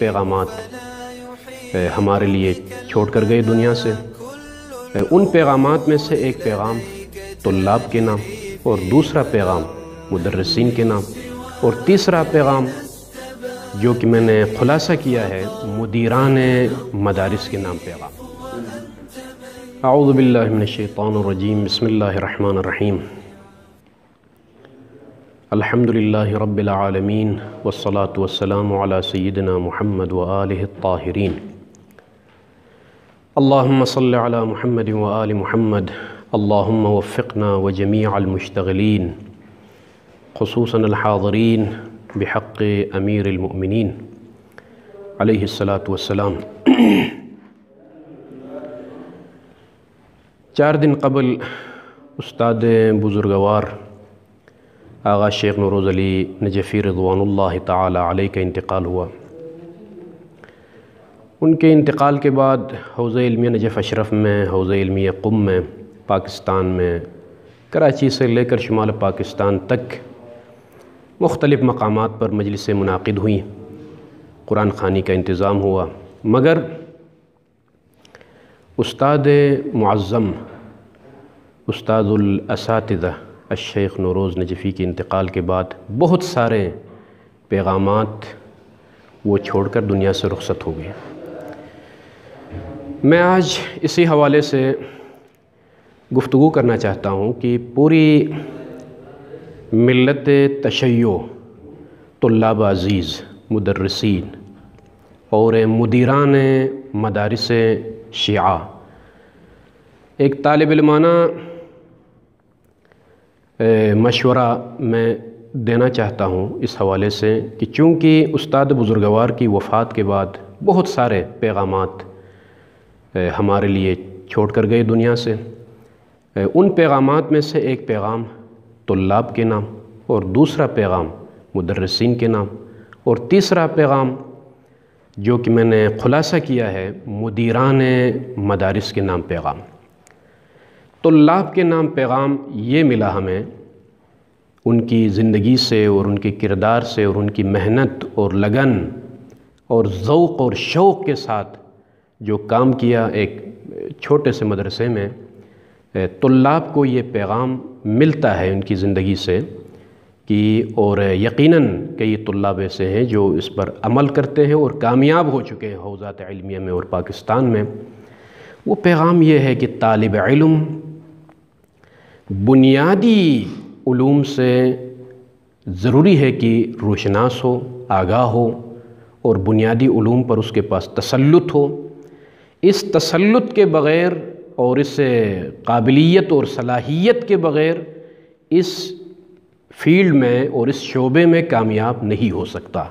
पैगाम हमारे लिए छोड़ कर गए दुनिया से। उन पैगाम में से एक पैगाम तुल्लाब के नाम और दूसरा पैगाम मुदरसिन के नाम और तीसरा पैगाम जो कि मैंने ख़ुलासा किया है मुदीरान मदारस के नाम पैगाम। आउज़बिल्लिनशैतानरजीम बसमीम अल्हम्दुलिल्लाहि रब्बिल आलमीन वस्सलातु वस्सलामु अला सय्यिदिना मुहम्मद व आलिहि ताहिरीन अल्लाहुम्म सल्लि अला मुहम्मद व मुहम्मद अल्लाहुम्म वफ़िक़ना व जमीअल मुश्तग़लीन खुसूसन अल हाज़रीन बिहक़ अमीरुल मुमिनीन वस्सलाम चार दिन कबल उस्ताद बुज़ुर्गवार आगा शेख नरोज़ अली नजफ़ी रज़वान ताली का इंतकाल हुआ। उनके इंतकाल के बाद हौज़ इल्मिया नजफ़ अशरफ में, हौज़ इल्मिया कुम में, पाकिस्तान में, कराची से लेकर शुमाल पाकिस्तान तक मुख्तलिफ़ मकाम पर मजलिस मुनद हुई। कुरान ख़ानी का इंतज़ाम हुआ। मगर उस्ताद मुआज़म उस्तादुल शेख नरोज़ नजफ़ी के इंतकाल के बाद बहुत सारे पैगाम वो छोड़कर दुनिया से रुखसत हो गए। मैं आज इसी हवाले से गुफ्तु करना चाहता हूँ कि पूरी मिलत तशैयो तुल्लाब अज़ीज़ मुदरसिन और मुदीरान मदारस शिया, एक तालब इलमाना मशवरा मैं देना चाहता हूँ इस हवाले से कि चूँकि उस्ताद बुज़ुर्गवार की वफ़ात के बाद बहुत सारे पैगाम हमारे लिए छोड़ कर गए दुनिया से उन पैगाम में से एक पैगाम तुल्लाब के नाम और दूसरा पैगाम मुदरसिन के नाम और तीसरा पैगाम जो कि मैंने ख़ुलासा किया है मुदीरान मदारस के नाम पैगाम। तुल्लाब के नाम पैगाम ये मिला हमें, उनकी ज़िंदगी से और उनके किरदार से और उनकी मेहनत और लगन और ज़ौक़ और शौक़ के साथ जो काम किया एक छोटे से मदरसे में तुल्लाब को ये पैगाम मिलता है उनकी ज़िंदगी से कि और यकीनन कई तुल्लाब ऐसे हैं जो इस पर अमल करते हैं और कामयाब हो चुके हैं हौज़ात इल्मिया में और पाकिस्तान में। वो पैगाम ये है कि तालब इल्म बुनियादी से ज़रूरी है कि रोशनास हो, आगाह हो और बुनियादी पर उसके पास तसल्लुत हो। इस तसल्लुत के बग़ैर और इस काबिलियत और सलाहियत के बग़ैर इस फ़ील्ड में और इस शोबे में कामयाब नहीं हो सकता।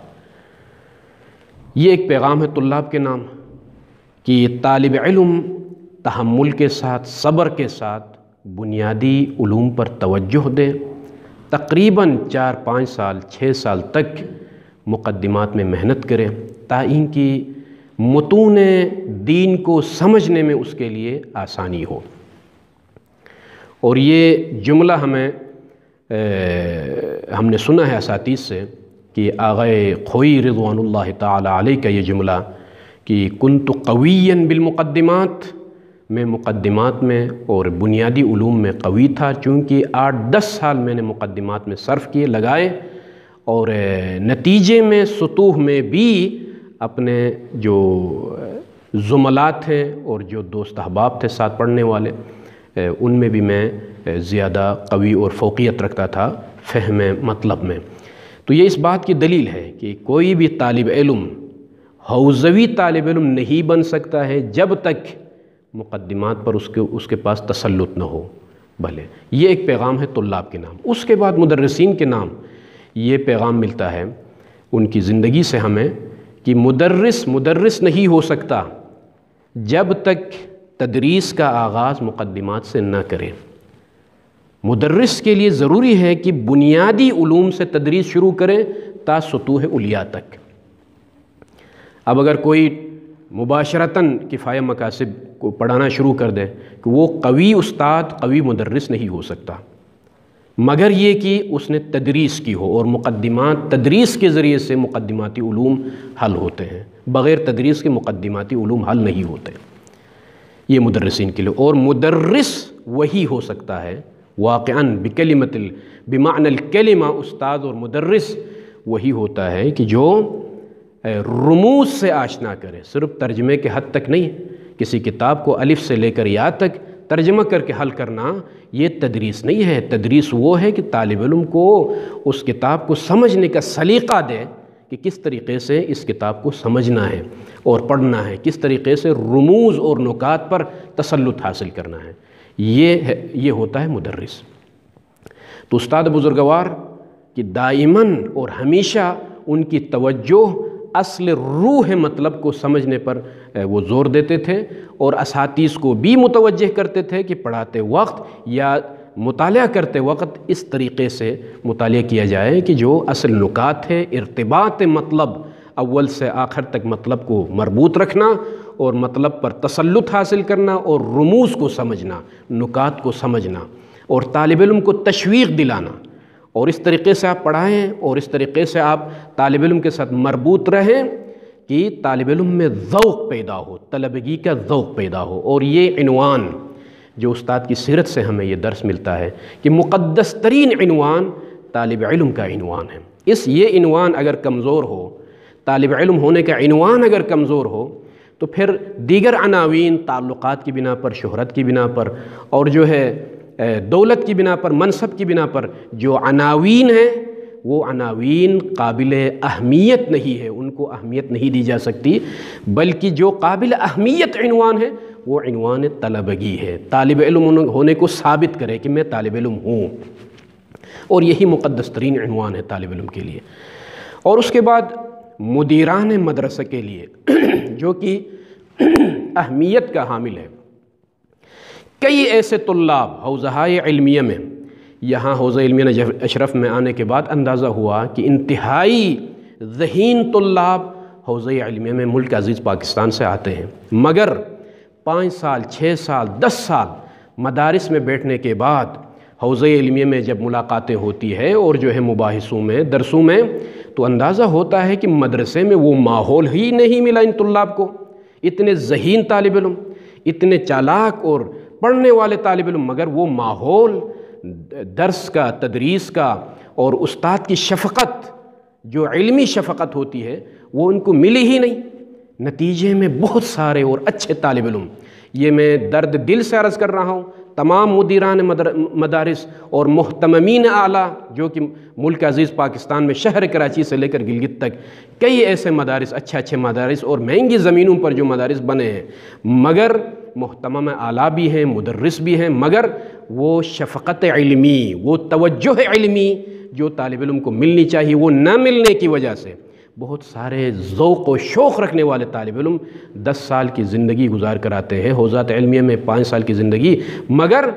ये एक पैगाम है तुल्लाब के नाम कि तालब इल्म तहमुल के साथ, सब्र के साथ बुनियादी पर तवज्जो दें। तकरीबन चार पाँच साल छः साल तक मुकदमात में मेहनत करें। ताकि की मतून दीन को समझने में उसके लिए आसानी हो। और ये जुमला हमें ए, हमने सुना है इसातीस से कि आगे खोई रिजवान ताली का ये जुमला कि कुन तो कवीन बिलमुक़दमात मैं मुक़दमात में और बुनियादी ूम में कवी था। चूँकि आठ दस साल मैंने मुक़दमात में सर्फ़ किए, लगाए और नतीजे में, सतूह में भी अपने जो ज़ुमलात हैं और जो दोस्त अहबाब थे साथ पढ़ने वाले उनमें भी मैं ज़्यादा कवी और फ़ोकियत रखता था फ़हम मतलब में। तो ये इस बात की दलील है कि कोई भी तालब इलम, हौज़वी तालब इल्म नहीं बन सकता है जब तक मुक़दमात पर उसके उसके पास तसलुत न हो, भले। ये एक पैगाम है तुल्लाब के नाम। उसके बाद मुदरसिन के नाम ये पैगाम मिलता है उनकी ज़िंदगी से हमें कि मुदर्रिस मुदर्रिस नहीं हो सकता जब तक तदरीस का आगाज़ मुक़दमात से न करें। मुदर्रिस के लिए ज़रूरी है कि बुनियादी से तदरीस शुरू करें, ता सतूह उलिया तक। अब अगर कोई मुबाशरता किफ़ाया मकासब को पढ़ाना शुरू कर दें कि वो कवी उस्ताद, कवी मुदर्रिस नहीं हो सकता। मगर ये कि उसने तदरीस की हो और मुकदमात तदरीस के ज़रिए से मुकदमाती ूम हल होते हैं। बग़ैर तदरीस के मुकदमाती ूम हल नहीं होते। ये मुदरसिन के लिए। और मुदर्रिस वही हो सकता है वाक़ान बिकलिमतिल बिमान कलिमा उस्ताद और मुदर्रिस, वही होता है कि जो रमूज से आशना करें। सिर्फ़ तर्जमे के हद तक नहीं, किसी किताब को अलिफ से लेकर या तक तर्जमा करके हल करना, ये तदरीस नहीं है। तदरीस वो है कि तालब इल्म को, उस किताब को समझने का सलीक़ा दे कि किस तरीक़े से इस किताब को समझना है और पढ़ना है। किस तरीक़े से रमूज़ और नुकात पर तसलुत हासिल करना है। ये है, ये होता है मुदर्रिस। तो उस्ताद बुज़ुर्गवार कि दाइमन और हमेशा उनकी तवज्जो असल रूह मतलब को समझने पर वो ज़ोर देते थे और इस को भी मुतवजह करते थे कि पढ़ाते वक्त या मुताल करते वक्त इस तरीक़े से मुताल किया जाए कि जो असल नुकात है, इरतबात मतलब अव्वल से आखिर तक मतलब को मरबूत रखना और मतलब पर तसलुत हासिल करना और रमूज़ को समझना, नुकात को समझना और तालब इम को तशवीक़ दिलाना। और इस तरीके से आप पढ़ाएँ और इस तरीके से आप तालब इल्म के साथ मरबूत रहें कि तालब इल्म में ज़ौक़ पैदा हो, तलबगी का ज़ौक़ पैदा हो। और ये इनवान जो उस्ताद की सीरत से हमें ये दर्स मिलता है कि मुक़दस तरीन इनवान तालब इल्म का इनवान है। इस ये इनवान अगर कमज़ोर हो, तालब इल्म होने का इनवान अगर कमज़ोर हो तो फिर दीगर अनावीन, ताल्लुक़ात की बिना पर, शहरत की बिना पर और जो है दौलत की बिना पर, मनसब की बिना पर जो अनावीन हैं, वो अनावीन काबिल अहमियत नहीं है। उनको अहमियत नहीं दी जा सकती, बल्कि जो काबिल अहमियत इनवान है, वो इनवान तलबगी है। तालब इल्म होने को साबित करे कि मैं तालब इल्म हूँ। और यही मुक़दस तरीन इनवान है तालब इल्म के लिए। और उसके बाद मुदीरान मदरसे के लिए, जो कि अहमियत का हामिल है। कई ऐसे तुल्लाब हौज़हाए इल्मिया में, यहाँ हौज़ इल्मिया अशरफ में आने के बाद अंदाज़ा हुआ कि इंतहाई जहीन तुल्लाब हौज़ इल्मिया में मुल्क अज़ीज़ पाकिस्तान से आते हैं। मगर पाँच साल, छः साल, दस साल मदारस में बैठने के बाद हौज़ इल्मिया में जब मुलाकातें होती है और जो है मुबासों में, दरसों में तो अंदाज़ा होता है कि मदरसे में वो माहौल ही नहीं मिला इन तुल्लाब को। इतने जहीन तालब इतने चालाक और पढ़ने वाले तालब इलम मगर वो माहौल दर्स का तदरीस का और उस्ताद की शफ़क़त जो इल्मी शफ़क़त होती है वो उनको मिली ही नहीं। नतीजे में बहुत सारे और अच्छे तालब इलम। ये मैं दर्द दिल से अर्ज़ कर रहा हूँ। तमाम मदीरान मदर, मदारस और महतमीन आला जो कि मुल्क अज़ीज़ पाकिस्तान में शहर कराची से लेकर गिलगित तक कई ऐसे मदारस अच्छे अच्छे मदारस और महँगी ज़मीनों पर जो मदारस बने हैं। मगर महतम आला भी हैं, मुदर्रिस भी हैं, मगर वो शफ़क़त इल्मी, वो तवज्जो इल्मी जो तालब इल्म को मिलनी चाहिए, वो न मिलने की वजह से बहुत सारे ज़ौक़ व शौक़ रखने वाले तालब दस साल की ज़िंदगी गुजार कर आते हैं, हौज़ात इल्मिया में पाँच साल की ज़िंदगी, मगर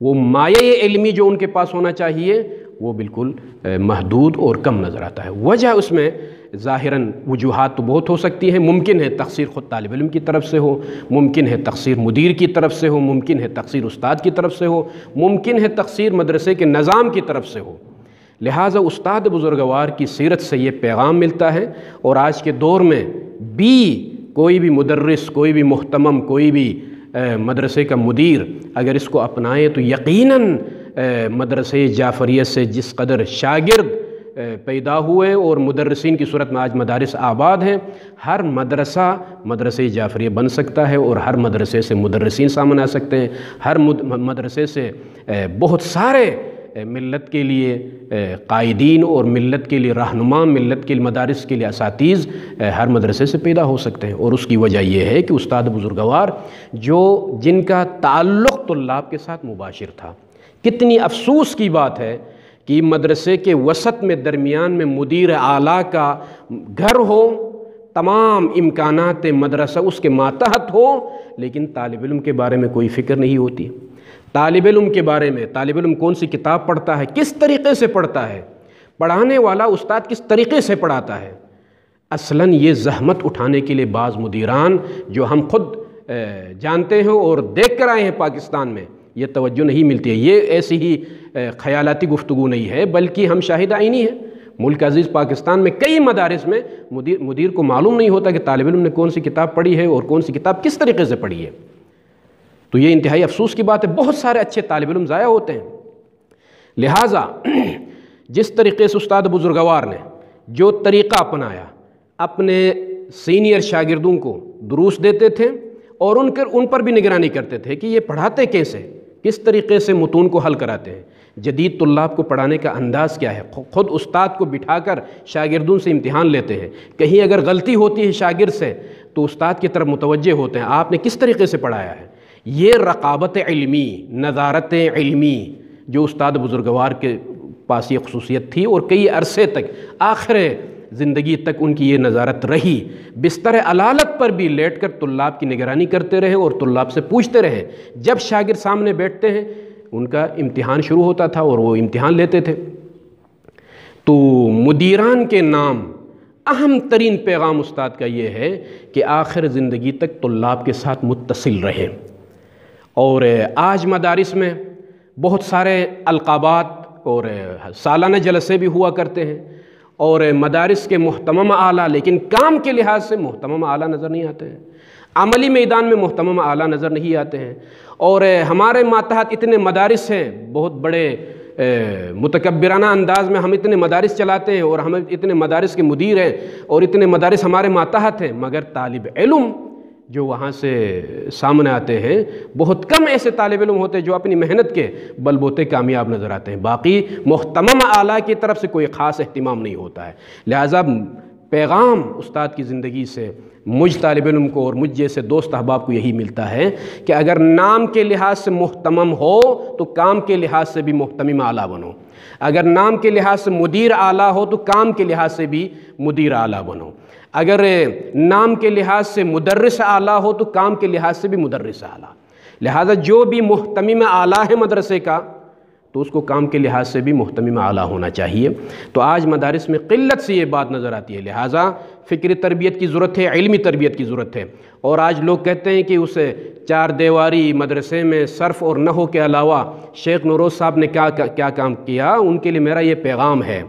वो माया इल्मी जो उनके पास होना चाहिए वो बिल्कुल महदूद और कम नज़र आता है। वजह उसमें ज़ाहिरन वजूहत तो बहुत हो सकती हैं। मुमकिन है तकसीर ख़ुद तालब इल्म की तरफ़ से हो, मुमकिन है तकसीर मुदीर की तरफ़ से हो, मुमकिन है तकसीर उस्ताद की तरफ़ से हो, मुमकिन है तकसीर मदरसे के निज़ाम की तरफ़ से हो। लिहाजा उस्ताद बुज़ुर्गवार की सीरत से ये पैगाम मिलता है और आज के दौर में भी कोई भी मुदर्रिस, कोई भी महतम कोई भी मदरसे का मुदीर अगर इसको अपनाए तो यकीनन मदरसे जाफरीत से जिस कदर शागिर्द पैदा हुए और मुदरसिन की सूरत में आज मदारस आबाद हैं, हर मदरसा मदरसे जाफरी बन सकता है और हर मदरसे से मुदरसिन सामने आ सकते हैं। हर मदरसे से बहुत सारे मिलत के लिए कायदीन और मिलत के लिए रहनुमा मिलत के लिए मदारस के लिए इस हर मदरसे से पैदा हो सकते हैं। और उसकी वजह यह है कि उस्ताद बुज़ुर्गवार, जो जिनका ताल्लुक़ तुल्लाब के साथ मुबाशिर था कितनी अफसोस की बात है कि मदरसे के वसत में दरमियान में मुदीर आला का घर हो, तमाम इम्कान मदरसा उसके मातहत हो, लेकिन तालब के बारे में कोई फ़िक्र नहीं होती। तालब के बारे में, तालब कौन सी किताब पढ़ता है, किस तरीक़े से पढ़ता है, पढ़ाने वाला उस्ताद किस तरीक़े से पढ़ाता है? असलन ये जहमत उठाने के लिए बाज़ मुदीरान, जो हम खुद जानते हैं और देख कर आए हैं पाकिस्तान में ये तवज्जो नहीं मिलती है। ये ऐसी ही ख्यालाती गुफ्तु नहीं है, बल्कि हम शाहिद आइनी है। मुल्क अज़ीज़ पाकिस्तान में कई मदारस में मुदीर मुदीर को मालूम नहीं होता कि तालब इल्म ने कौन सी किताब पढ़ी है और कौन सी किताब किस तरीके से पढ़ी है। तो ये इंतहाई अफसोस की बात है, बहुत सारे अच्छे तालब इल्म ज़ाया होते हैं। लिहाजा, जिस तरीके से उस्ताद बुजुर्गवार ने जो तरीक़ा अपनाया, अपने सीनियर शागिर्दों को दुरुस्त देते थे और उनके, उन पर भी निगरानी करते थे कि ये पढ़ाते कैसे किस तरीके से मतून को हल कराते हैं? जदीद तुल्लाब को पढ़ाने का अंदाज़ क्या है? ख़ुद उस्ताद को बिठाकर शागिर्दों से इम्तिहान लेते हैं। कहीं अगर गलती होती है शागिर से तो उस्ताद की तरफ़ मुतवजह होते हैं। आपने किस तरीके से पढ़ाया है? ये रकाबत इलमी, नज़ारत इल्मी, जो उस्ताद बुजुर्गवार के पास ये खसूसियत थी और कई अरसे तक, आखिर ज़िंदगी तक उनकी ये नज़ारत रही। बिस्तर अलालत पर भी लेट कर तुल्लाब की निगरानी करते रहे और तुल्लाब से पूछते रहे, जब शागिर सामने बैठते हैं, उनका इम्तिहान शुरू होता था और वो इम्तिहान लेते थे। तो मुदीरान के नाम, अहम तरीन पैगाम उस्ताद का ये है कि आखिर ज़िंदगी तक तुल्लाब के साथ मुतसिल रहें। और आज मदारस में बहुत सारे अलकाबात और सालाना जलसे भी हुआ करते हैं। और मदारस के महतम आला, लेकिन काम के लिहाज से महतम आला नज़र नहीं आते हैं। अमली मैदान में महतम आला नज़र नहीं आते हैं। और हमारे मातहत इतने मदारस हैं, बहुत बड़े मतकबराना अंदाज में हम इतने मदारस चलाते हैं और हम इतने मदारस के मुदीर हैं और इतने मदारस हमारे मातहत हैं, मगर तालब इलम जो वहाँ से सामने आते हैं, बहुत कम ऐसे तालब इलम होते हैं जो अपनी मेहनत के बलबोते कामयाब नज़र आते हैं। बाकी महतम आला की तरफ़ से कोई ख़ास अहतमाम नहीं होता है। लिहाजा पैगाम उस्ताद की ज़िंदगी से, मुझ तालब इलम को और मुझ जैसे दोस्त अहबाब को यही मिलता है कि अगर नाम के लिहाज से महतम हो तो काम के लिहाज से भी महतम आला बनो। अगर नाम के लिहाज से मुदीर आला हो तो काम के लिहाज से भी मुदीर आला बनो। अगर नाम के लिहाज से मुदर्रस आला हो तो काम के लिहाज से भी मुदर्रस आला। लिहाजा जो भी महतम आला है मदरसे का तो उसको काम के लिहाज से भी महतम आला होना चाहिए। तो आज मदारस में क़िल्लत से ये बात नज़र आती है। लिहाजा फ़िक्र तरबियत की ज़रूरत है, इलमी तरबियत की ज़रूरत है। और आज लोग कहते हैं कि उस चार देवारी मदरसे में सर्फ़ और नहो के अलावा शेख नरोज़ साहब ने क्या क्या काम किया? उनके लिए मेरा ये पैगाम है।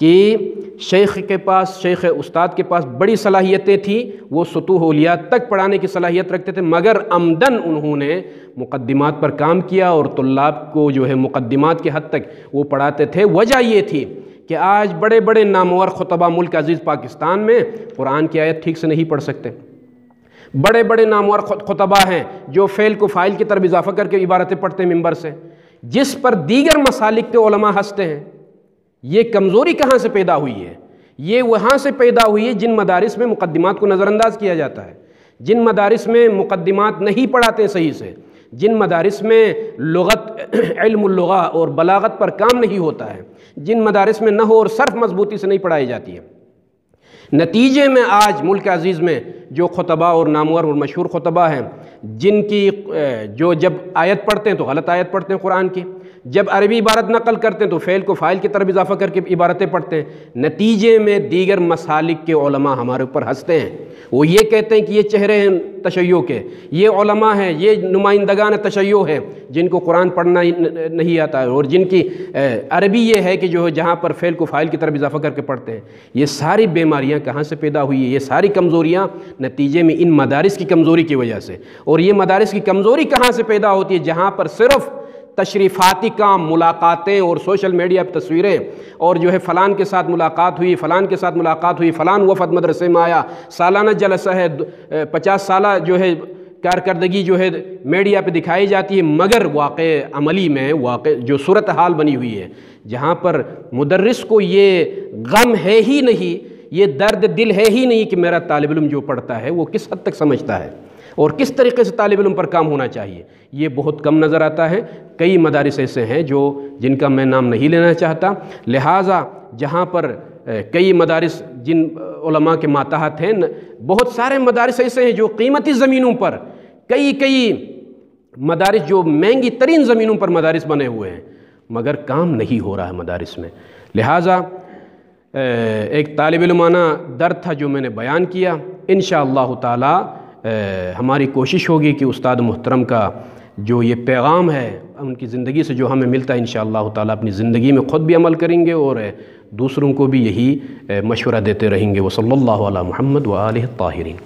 कि शेख के पास, शेख उस्ताद के पास बड़ी सलाहियतें थी, वो सतूहलियात तक पढ़ाने की सलाहियत रखते थे, मगर आमदन उन्होंने मुकदमात पर काम किया और तुल्लाब को जो है मुकदमात के हद तक वो पढ़ाते थे। वजह ये थी कि आज बड़े बड़े नामवर खुतबा मुल्क अज़ीज़ पाकिस्तान में कुरान की आयत ठीक से नहीं पढ़ सकते। बड़े बड़े नामवर खुतबा हैं जो फ़ेल को फ़ाइल की तरफ़ इजाफ़ा करके इबारतें पढ़ते हैं मंबर से। जिस पर दीगर मसालिक के हँसते हैं ये कमज़ोरी कहाँ से पैदा हुई है? ये वहाँ से पैदा हुई है जिन मदारस में मुकदमात को नज़रअंदाज किया जाता है। जिन मदारस में मुकदमात नहीं पढ़ाते सही से, जिन मदारस में लगत इल्मुल्लगा और बलागत पर काम नहीं होता है, जिन मदारस में नहो और सर्फ मजबूती से नहीं पढ़ाई जाती है। नतीजे में आज मुल्क अज़ीज़ में जो खुतबा और नामवर और मशहूर खुतबा हैं, जिनकी जो जब आयत पढ़ते हैं तो गलत आयत पढ़ते हैं कुरान की। जब अरबी इबारत नकल करते हैं तो फ़ैल को फ़ाइल की तरफ़ इजाफ़ा करके इबारतें पढ़ते हैं। नतीजे में दीगर मसालिक के ओलमा हमारे ऊपर हँसते हैं। वो ये कहते हैं कि ये चेहरे हैं तशैयों के। ये ओलमा हैं, ये नुमाइंदगान तशैयो हैं, जिनको कुरान पढ़ना नहीं आता है। और जिनकी अरबी ये है कि जो है, जहाँ पर फ़ैल को फ़ाइल की तरफ़ इजाफ़ा करके पढ़ते हैं। ये सारी बीमारियाँ कहाँ से पैदा हुई है? ये सारी कमज़ोरियाँ नतीजे में इन मदारस की कमज़ोरी की वजह से। और ये मदारस की कमज़ोरी कहाँ से पैदा होती है? जहाँ पर सिर्फ़ तशरीफ़ाती काम मुलाकातें और सोशल मीडिया पर तस्वीरें और जो है फ़लान के साथ मुलाकात हुई, फ़लान के साथ मुलाकात हुई, फ़लान वफ़द मदरसे में आया। सालाना जलसा है पचास साल जो है कारकर्दगी जो है मीडिया पे दिखाई जाती है, मगर वाक़ अमली में वाक़ जो सूरत हाल बनी हुई है, जहाँ पर मुदर्रिस को ये गम है ही नहीं, ये दर्द दिल है ही नहीं कि मेरा तालब जो पढ़ता है वो किस हद तक समझता है। और किस तरीके से तालब इलम पर काम होना चाहिए? ये बहुत कम नज़र आता है। कई मदारस ऐसे हैं जो, जिनका मैं नाम नहीं लेना चाहता। लिहाजा, जहाँ पर कई मदारस जिन के मातहत हैं बहुत सारे मदारस ऐसे हैं जो कीमती ज़मीनों पर, कई कई मदारस जो महँगी तरीन ज़मीनों पर मदारस बने हुए हैं, मगर काम नहीं हो रहा है मदारस में। लिहाजा एक तालब इलमाना दर्द था जो मैंने बयान किया। इन ताला हमारी कोशिश होगी कि उस्ताद मोहतरम का जो ये पैगाम है, उनकी ज़िंदगी से जो हमें मिलता है इन ताला अपनी ज़िंदगी में ख़ुद भी अमल करेंगे और दूसरों को भी यही मशवरा देते रहेंगे। वसल्ला महमद वाल ताहरीन।